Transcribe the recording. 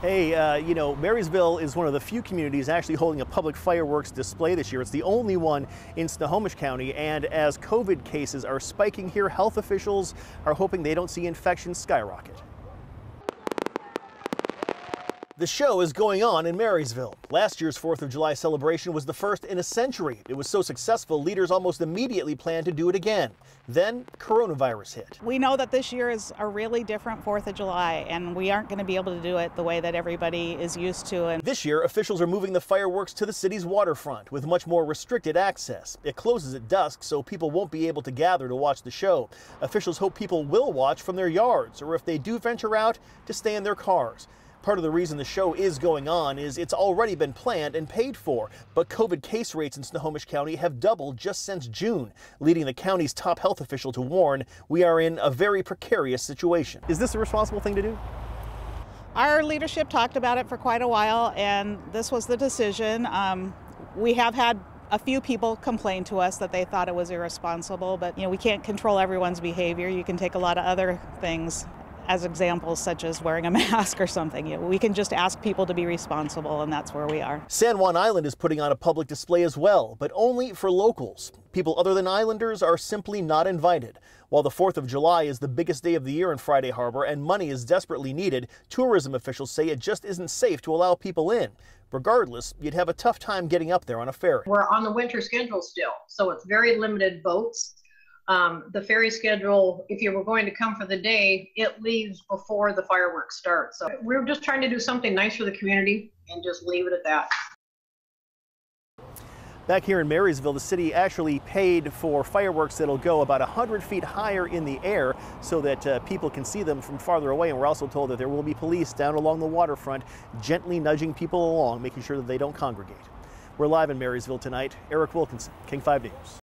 Hey, uh, you know, Marysville is one of the few communities actually holding a public fireworks display this year. It's the only one in Snohomish County, and as COVID cases are spiking here, health officials are hoping they don't see infections skyrocket. The show is going on in Marysville. Last year's 4th of July celebration was the first in a century. It was so successful, leaders almost immediately planned to do it again. Then coronavirus hit. We know that this year is a really different 4th of July, and we aren't going to be able to do it the way that everybody is used to. And this year, officials are moving the fireworks to the city's waterfront with much more restricted access. It closes at dusk, so people won't be able to gather to watch the show. Officials hope people will watch from their yards, or if they do venture out, to stay in their cars. Part of the reason the show is going on is it's already been planned and paid for, but COVID case rates in Snohomish County have doubled just since June, leading the county's top health official to warn we are in a very precarious situation. Is this a responsible thing to do? Our leadership talked about it for quite a while, and this was the decision. Um, we have had a few people complain to us that they thought it was irresponsible, but you know we can't control everyone's behavior. You can take a lot of other things as examples such as wearing a mask or something. You know, we can just ask people to be responsible, and that's where we are. San Juan Island is putting on a public display as well, but only for locals. People other than islanders are simply not invited. While the 4th of July is the biggest day of the year in Friday Harbor and money is desperately needed, tourism officials say it just isn't safe to allow people in. Regardless, you'd have a tough time getting up there on a ferry. We're on the winter schedule still, so it's very limited boats um, the ferry schedule, if you were going to come for the day, it leaves before the fireworks start. So we're just trying to do something nice for the community and just leave it at that. Back here in Marysville, the city actually paid for fireworks that'll go about 100 feet higher in the air so that uh, people can see them from farther away. And we're also told that there will be police down along the waterfront gently nudging people along, making sure that they don't congregate. We're live in Marysville tonight. Eric Wilkinson, King 5 News.